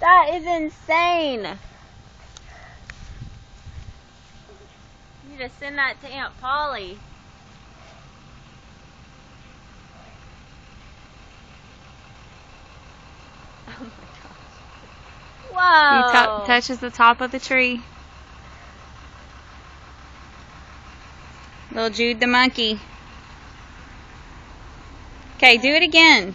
That is insane. You need to send that to Aunt Polly. Oh my gosh. Whoa. t- touches the top of the tree. Little Jude the monkey. Okay, do it again.